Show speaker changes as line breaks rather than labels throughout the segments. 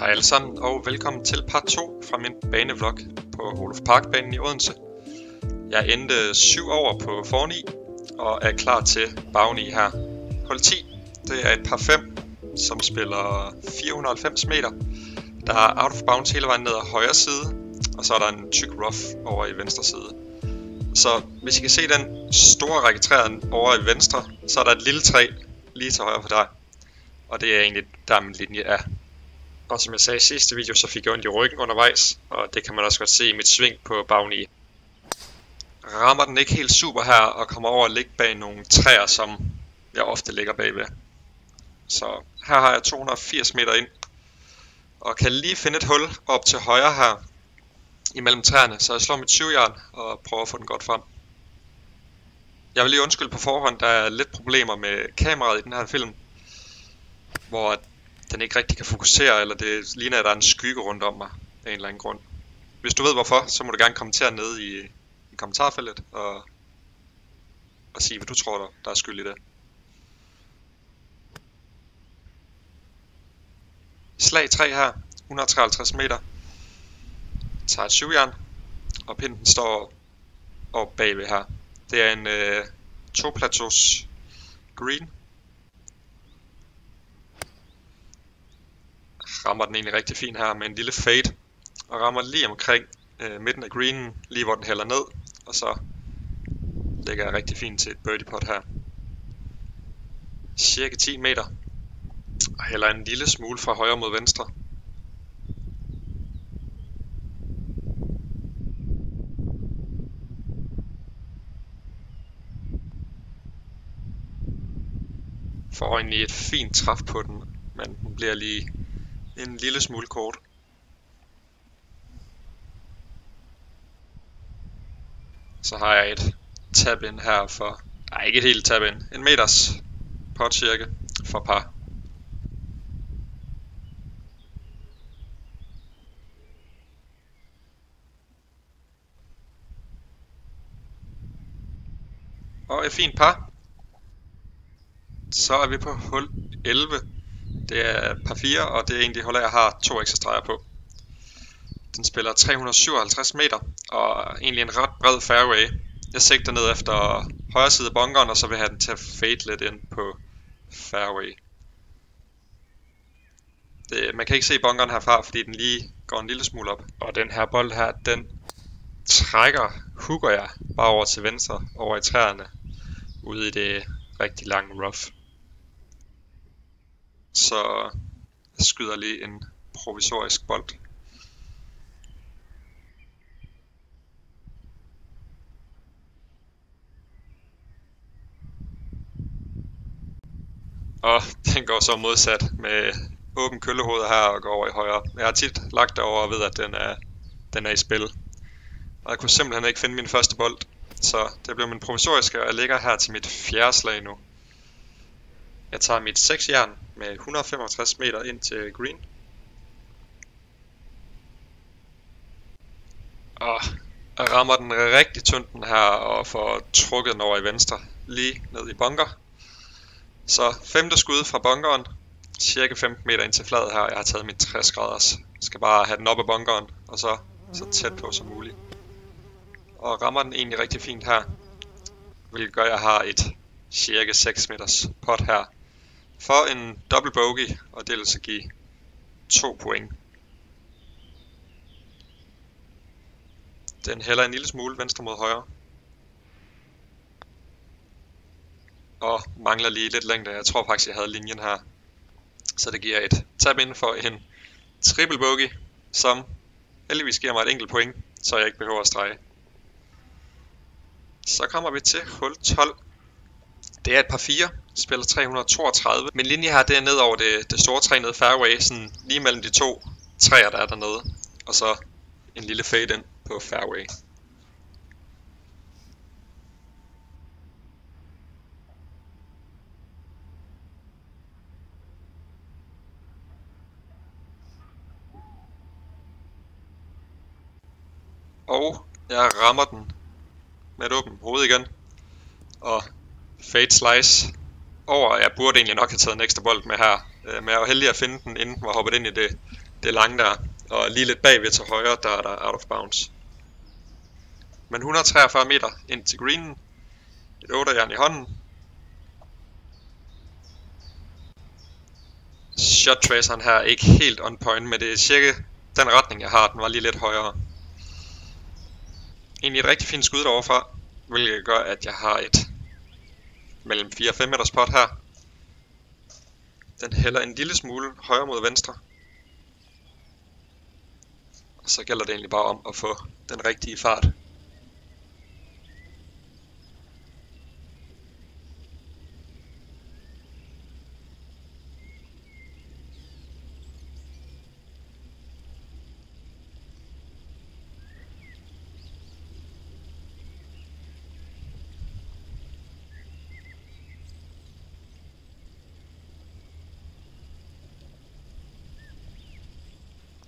Hej alle sammen, og velkommen til part 2 fra min banevlog på Olof Parkbanen i Odense. Jeg endte 7 over på forni og er klar til bagni her. Hold 10, det er et par 5, som spiller 490 meter. Der er out of bounds hele vejen ned ad højre side, og så er der en tyk rough over i venstre side. Så hvis I kan se den store række træer over i venstre, så er der et lille træ lige til højre for dig. Og det er egentlig der min linje er. Og som jeg sagde i sidste video, så fik jeg ondt i ryggen undervejs, og det kan man også godt se i mit sving på bagni. Rammer den ikke helt super her, og kommer over at ligge bag nogle træer, som jeg ofte ligger bagved. Så her har jeg 280 meter ind, og kan lige finde et hul op til højre her, imellem træerne, så jeg slår mit 20 og prøver at få den godt frem. Jeg vil lige undskylde på forhånd, der er lidt problemer med kameraet i den her film, hvor den ikke rigtig kan fokusere, eller det ligner, at der er en skygge rundt om mig af en eller anden grund. Hvis du ved hvorfor, så må du gerne kommentere ned i, i kommentarfeltet og, og sige, hvad du tror, der, der er skyld i det. Slag 3 her, 153 meter. Tager et 7 og pinden står op bagved her. Det er en øh, to plateaus green rammer den egentlig rigtig fint her med en lille fade, og rammer lige omkring øh, midten af greenen, lige hvor den hælder ned, og så lægger jeg rigtig fint til et birdie pot her. Cirka 10 meter, og hælder en lille smule fra højre mod venstre. Får egentlig et fint træf på den, men den bliver lige en lille smule kort. Så har jeg et tab ind her for, nej ikke et helt tab ind, en meters pot cirka for par. Og et fint par. Så er vi på hul 11. Det er par 4, og det er en af de jeg har to ekstra streger på. Den spiller 357 meter, og egentlig en ret bred fairway. Jeg sigter ned efter højre side af bunkeren, og så vil jeg have den til at fade lidt ind på fairway. Det, man kan ikke se bunkeren herfra, fordi den lige går en lille smule op. Og den her bold her, den trækker, hooker jeg bare over til venstre, over i træerne, ude i det rigtig lange rough. Så jeg skyder lige en provisorisk bold. Og den går så modsat med åben køllehoved her og går over i højre. Jeg har tit lagt derover og ved, at den er, den er i spil. Og jeg kunne simpelthen ikke finde min første bold. Så det blev min provisoriske, og jeg ligger her til mit fjerde slag nu. Jeg tager mit 6 jern med 165 meter ind til green. Og rammer den rigtig tyndt den her og får trukket den over i venstre, lige ned i bunker. Så femte skud fra bunkeren, cirka 15 meter ind til fladet her. Jeg har taget mit 60 graders. Jeg skal bare have den op af bunkeren, og så så tæt på som muligt. Og rammer den egentlig rigtig fint her, hvilket gør, at jeg har et cirka 6 meters pot her for en double bogey, og det vil så give 2 point. Den hælder en lille smule venstre mod højre. Og mangler lige lidt længde. Jeg tror faktisk, jeg havde linjen her. Så det giver et tab ind for en triple bogey, som heldigvis giver mig et enkelt point, så jeg ikke behøver at strege. Så kommer vi til hul 12. Det er et par 4, spiller 332. Min linje her, det er ned over det, det store træ nede fairway, sådan lige mellem de to træer, der er dernede. Og så en lille fade ind på fairway. Og jeg rammer den med et åbent hoved igen. Og fade slice over. Jeg burde egentlig nok have taget en ekstra bold med her. Øh, men jeg var heldig at finde den, inden den var hoppet ind i det det lange der, og lige lidt bagved til højre, der er der out of bounds. Men 143 meter ind til greenen, et 8 i hånden. Shot traceren her er ikke helt on point, men det er cirka den retning jeg har, den var lige lidt højere. Egentlig et rigtig fint skud derovre hvilket gør at jeg har et mellem 4 og 5 meters pot her. Den hælder en lille smule højre mod venstre. Og så gælder det egentlig bare om at få den rigtige fart.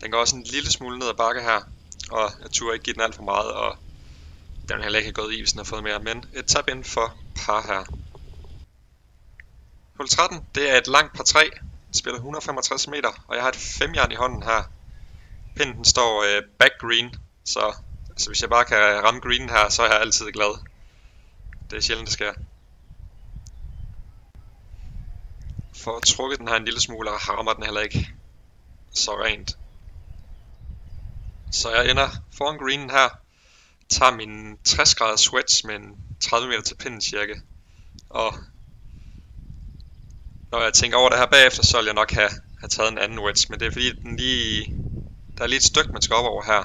Den går også en lille smule ned ad bakke her, og jeg turde ikke give den alt for meget, og den vil heller ikke have gået i, hvis den har fået mere, men et tab ind for par her. Hul 13, det er et langt par 3, den spiller 165 meter, og jeg har et 5 i hånden her. Pinden står øh, back green, så altså, hvis jeg bare kan ramme green her, så er jeg altid glad. Det er sjældent, det sker. For at trukke den her en lille smule, og rammer den heller ikke så rent. Så jeg ender foran greenen her, tager min 60 graders sweats med en 30 meter til pinden cirka. Og når jeg tænker over det her bagefter, så vil jeg nok have, have taget en anden wedge, men det er fordi den lige, der er lige et stykke man skal op over her.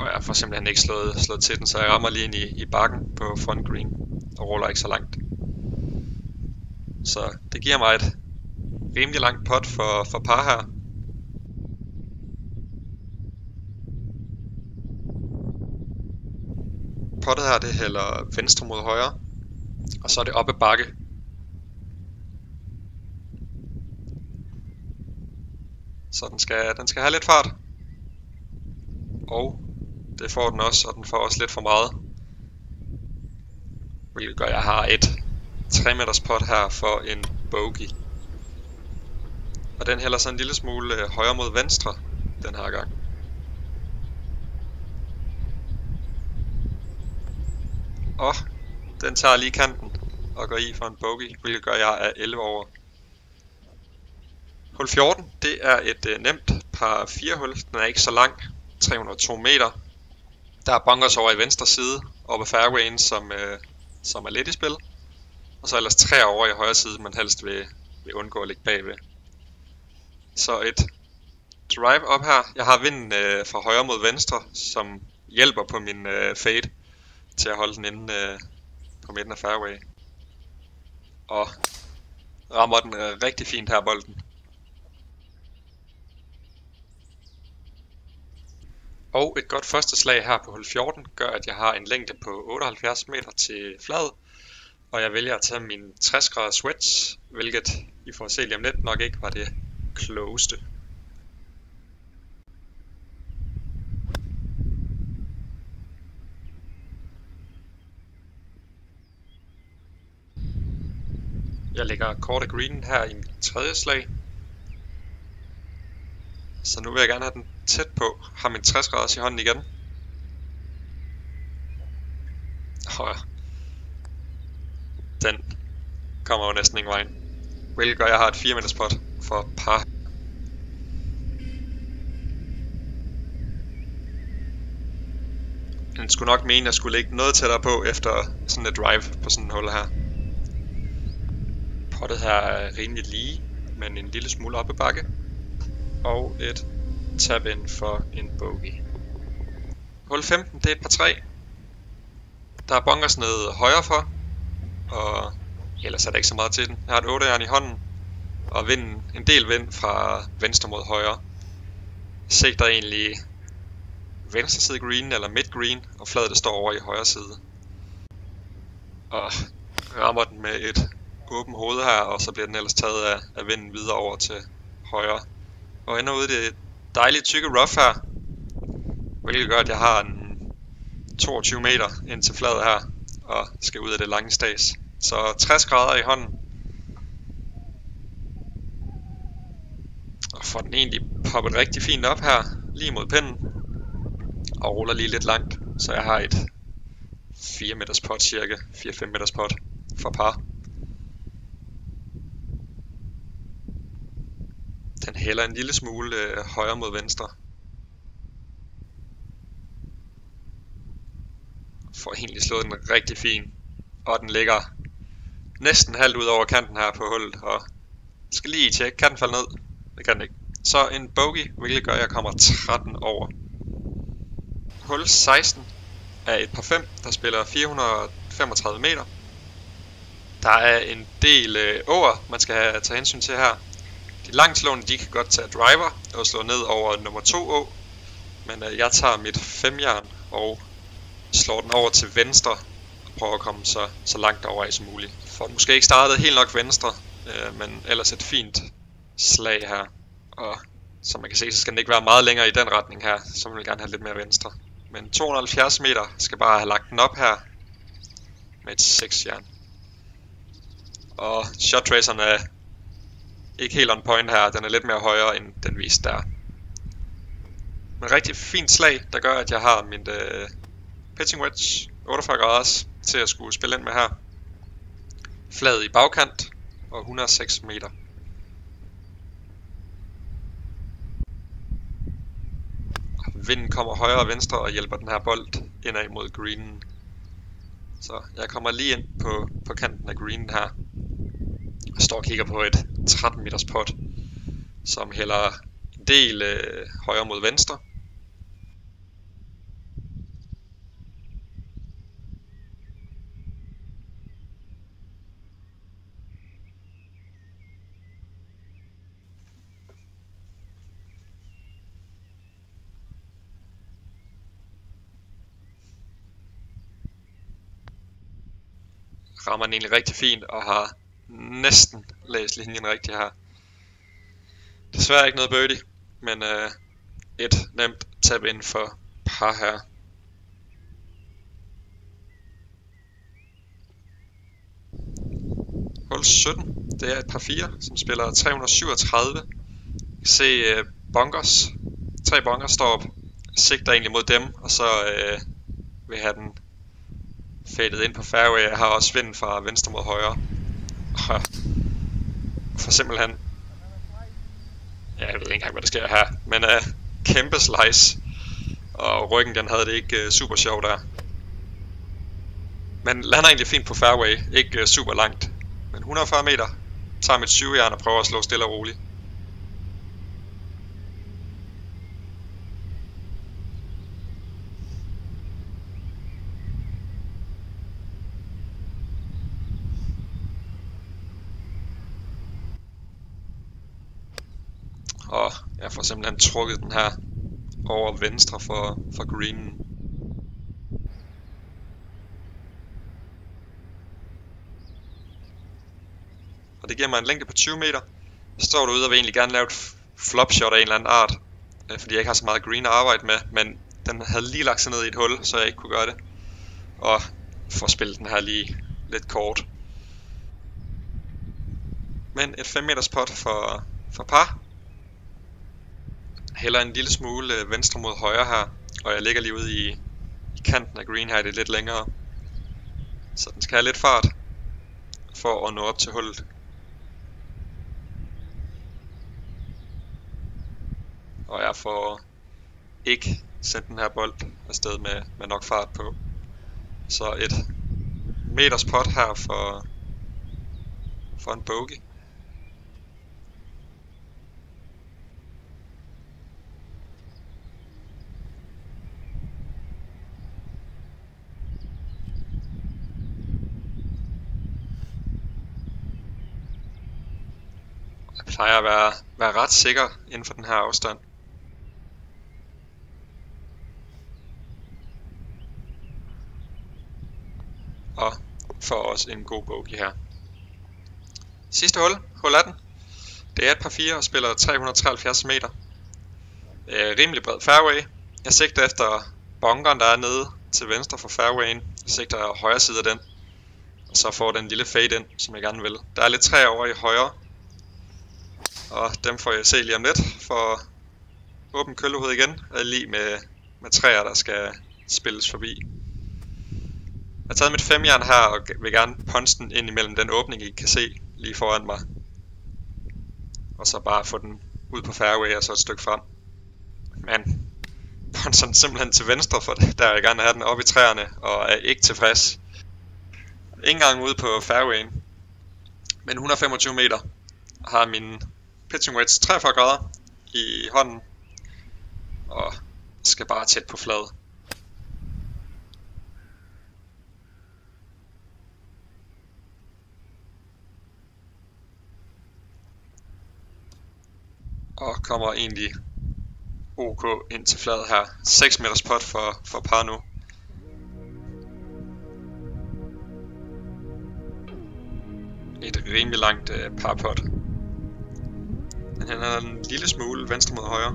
Og jeg får simpelthen ikke slået, slået til den, så jeg rammer lige ind i, i bakken på front green og ruller ikke så langt. Så det giver mig et rimelig langt pot for, for par her. Pottet her, det hælder venstre mod højre. Og så er det op ad bakke. Så den skal, den skal have lidt fart. Og det får den også, og den får også lidt for meget. Hvilket gør, at jeg har et 3 meters pot her for en bogey. Og den hælder så en lille smule øh, højre mod venstre den her gang. Og den tager lige kanten og går i for en bogey, hvilket gør, at jeg er 11 over. Hul 14, det er et øh, nemt par 4 hul. Den er ikke så lang, 302 meter. Der er bunkers over i venstre side, op af fairwayen, som, øh, som er lidt i spil. Og så ellers tre over i højre side, man helst vil, vil undgå at ligge bagved. Så et drive op her. Jeg har vinden øh, fra højre mod venstre, som hjælper på min øh, fade til at holde den inde øh, på midten af fairway. Og rammer den øh, rigtig fint her bolden. Og et godt første slag her på hul 14 gør, at jeg har en længde på 78 meter til flad. Og jeg vælger at tage min 60 graders switch, hvilket I får se lige om lidt nok ikke var det klogeste. Jeg lægger kort af greenen her i mit tredje slag. Så nu vil jeg gerne have den tæt på. Har min 60 grader i hånden igen. Og den kommer jo næsten ingen vej. Hvilket gør, jeg har et 4 meters pot for par. Den skulle nok mene, at jeg skulle ligge noget tættere på efter sådan et drive på sådan en hul her. Pottet her er rimelig lige, men en lille smule op ad bakke. Og et tab ind for en bogey. Hul 15, det er et par 3. Der er bunkers ned højre for, og ellers er der ikke så meget til den. Jeg har et 8 i hånden, og vinden, en del vind fra venstre mod højre. Sigter egentlig venstre side green eller midt green, og fladet står over i højre side. Og rammer den med et åben hoved her, og så bliver den ellers taget af, af vinden videre over til højre. Og ender ude i det dejlige tykke rough her, hvilket gør, at jeg har en 22 meter ind til fladet her, og skal ud af det lange stads. Så 60 grader i hånden. Og får den egentlig poppet rigtig fint op her, lige mod pinden. Og ruller lige lidt langt, så jeg har et 4 meters pot cirka, 4-5 meters pot for par. Den hælder en lille smule øh, højre mod venstre. Får egentlig slået den rigtig fin. Og den ligger næsten halvt ud over kanten her på hullet. Og skal lige tjekke, kan den falde ned? Det kan den ikke. Så en bogey, hvilket gør, at jeg kommer 13 over. Hul 16 er et par 5, der spiller 435 meter. Der er en del øh, over, man skal have, tage hensyn til her. De langslående, de kan godt tage driver og slå ned over nummer 2 å. Men øh, jeg tager mit 5 jern og slår den over til venstre og prøver at komme så, så langt over som muligt. For måske ikke startet helt nok venstre, øh, men ellers et fint slag her. Og som man kan se, så skal den ikke være meget længere i den retning her, så man vil gerne have lidt mere venstre. Men 270 meter skal bare have lagt den op her med et 6 jern. Og shot traceren er ikke helt on point her, den er lidt mere højere end den viste der. Men rigtig fint slag, der gør at jeg har min uh, øh, pitching wedge 48 grader til at skulle spille ind med her. Flad i bagkant og 106 meter. Vinden kommer højre og venstre og hjælper den her bold indad mod greenen. Så jeg kommer lige ind på, på kanten af greenen her. Står og kigger på et 13 meters pot, som hælder en del øh, højre mod venstre. rammer den egentlig rigtig fint og har næsten læst linjen rigtigt her. Desværre ikke noget birdie, men øh, et nemt tab ind for par her. Hul 17, det er et par 4, som spiller 337. Se øh, bunkers. Tre bunkers står op. Sigter egentlig mod dem, og så øh, vil have den fadet ind på fairway. Jeg har også vinden fra venstre mod højre. For simpelthen... Ja, jeg ved ikke engang, hvad der sker her. Men uh, kæmpe slice. Og ryggen, den havde det ikke uh, super sjovt der. Men lander egentlig fint på fairway. Ikke uh, super langt. Men 140 meter. Tager mit 7 jern og prøver at slå stille og roligt. og jeg får simpelthen trukket den her over venstre for, for greenen. Og det giver mig en længde på 20 meter. Så står derude og vil egentlig gerne lave et flopshot af en eller anden art, øh, fordi jeg ikke har så meget green at arbejde med, men den havde lige lagt sig ned i et hul, så jeg ikke kunne gøre det. Og får spillet den her lige lidt kort. Men et 5 meters pot for, for par, hælder en lille smule øh, venstre mod højre her, og jeg ligger lige ude i, i kanten af green her, det er lidt længere. Så den skal have lidt fart for at nå op til hullet. Og jeg får ikke sendt den her bold afsted med, med nok fart på. Så et meters pot her for, for en bogey. Plejer at være, være ret sikker inden for den her afstand. Og får også en god bogey her. Sidste hul, hul 18. Det er et par 4 og spiller 373 meter. Øh, rimelig bred fairway. Jeg sigter efter bunkeren, der er nede til venstre for fairwayen. Jeg sigter højre side af den. Og så får den lille fade ind, som jeg gerne vil. Der er lidt træ over i højre, og dem får jeg se lige om lidt for åben køllehoved igen, og lige med, med træer, der skal spilles forbi. Jeg har taget mit femjern her og vil gerne punche den ind imellem den åbning, I kan se lige foran mig. Og så bare få den ud på fairway og så et stykke frem. Men puncher den simpelthen til venstre, for der jeg gerne have den op i træerne, og er ikke tilfreds. Ikke engang ude på fairwayen. Men 125 meter har min pitching weights 43 grader i hånden, og skal bare tæt på flad. Og kommer egentlig OK ind til fladet her. 6 meters pot for, for par nu. Et rimelig langt uh, par pot. Men han er en lille smule venstre mod højre.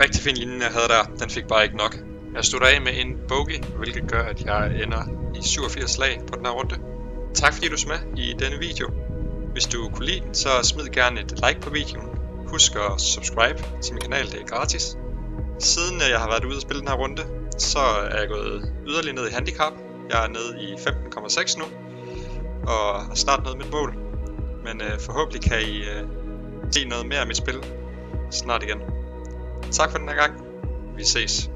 Rigtig fin linje jeg havde der, den fik bare ikke nok. Jeg stod af med en bogey, hvilket gør at jeg ender i 87 slag på den her runde. Tak fordi du så med i denne video. Hvis du kunne lide den, så smid gerne et like på videoen. Husk at subscribe til min kanal, det er gratis. Siden jeg har været ude og spille den her runde, så er jeg gået yderligere ned i handicap. Jeg er nede i 15,6 nu, og har snart nået mit mål. Men øh, forhåbentlig kan I øh, se noget mere af mit spil snart igen. Tak for den her gang. Vi ses.